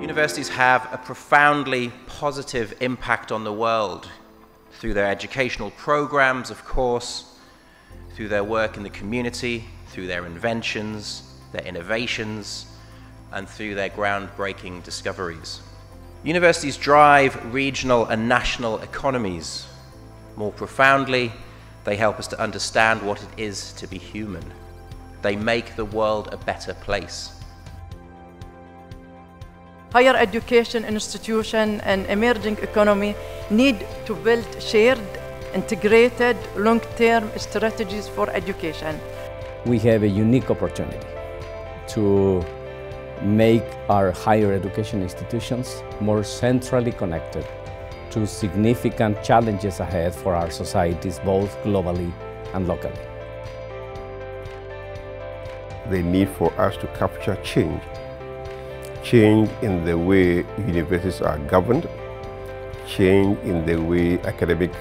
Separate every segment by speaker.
Speaker 1: Universities have a profoundly positive impact on the world through their educational programs, of course, through their work in the community, through their inventions, their innovations, and through their groundbreaking discoveries. Universities drive regional and national economies. More profoundly, they help us to understand what it is to be human. They make the world a better place.
Speaker 2: Higher education institution and emerging economy need to build shared, integrated, long-term strategies for education.
Speaker 3: We have a unique opportunity to make our higher education institutions more centrally connected to significant challenges ahead for our societies, both globally and locally.
Speaker 4: The need for us to capture change change in the way universities are governed, change in the way academic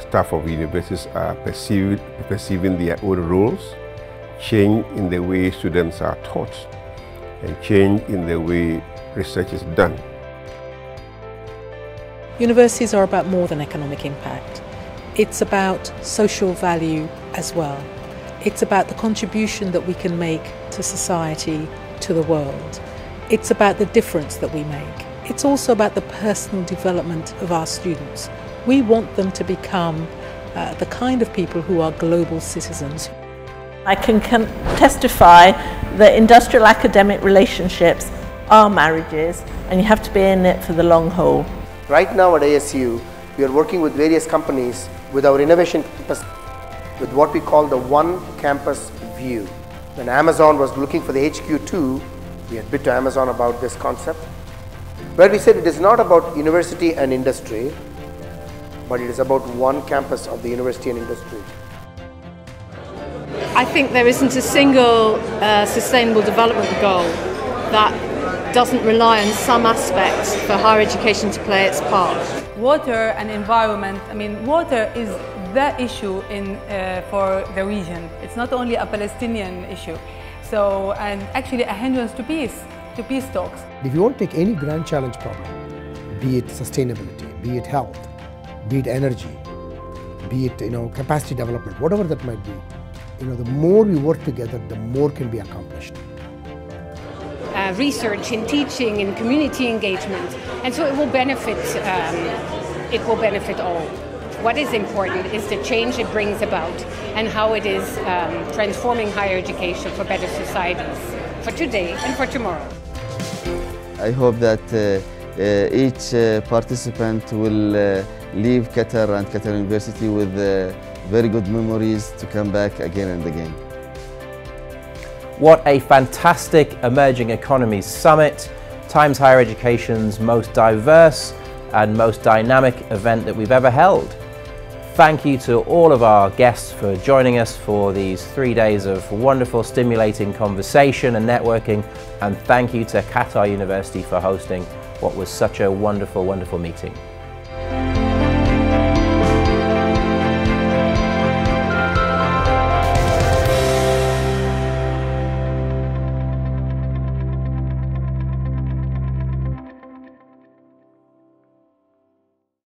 Speaker 4: staff of universities are perceived, perceiving their own roles, change in the way students are taught, and change in the way research is done.
Speaker 5: Universities are about more than economic impact. It's about social value as well. It's about the contribution that we can make to society, to the world. It's about the difference that we make. It's also about the personal development of our students. We want them to become uh, the kind of people who are global citizens.
Speaker 6: I can, can testify that industrial academic relationships are marriages and you have to be in it for the long haul.
Speaker 7: Right now at ASU, we are working with various companies with our innovation campus with what we call the one campus view. When Amazon was looking for the HQ2, we had bid to Amazon about this concept, where we said it is not about university and industry, but it is about one campus of the university and industry.
Speaker 8: I think there isn't a single uh, sustainable development goal that doesn't rely on some aspects for higher education to play its part.
Speaker 9: Water and environment, I mean, water is the issue in, uh, for the region. It's not only a Palestinian issue. So, and actually a hindrance to peace, to peace talks.
Speaker 10: If you want to take any grand challenge problem, be it sustainability, be it health, be it energy, be it you know capacity development, whatever that might be, you know the more we work together, the more can be accomplished.
Speaker 11: Uh, research in teaching and community engagement, and so it will benefit. Um, it will benefit all. What is important is the change it brings about and how it is um, transforming higher education for better societies for today and for tomorrow.
Speaker 12: I hope that uh, uh, each uh, participant will uh, leave Qatar and Qatar University with uh, very good memories to come back again and again.
Speaker 1: What a fantastic Emerging Economies Summit, Times Higher Education's most diverse and most dynamic event that we've ever held. Thank you to all of our guests for joining us for these three days of wonderful, stimulating conversation and networking. And thank you to Qatar University for hosting what was such a wonderful, wonderful meeting.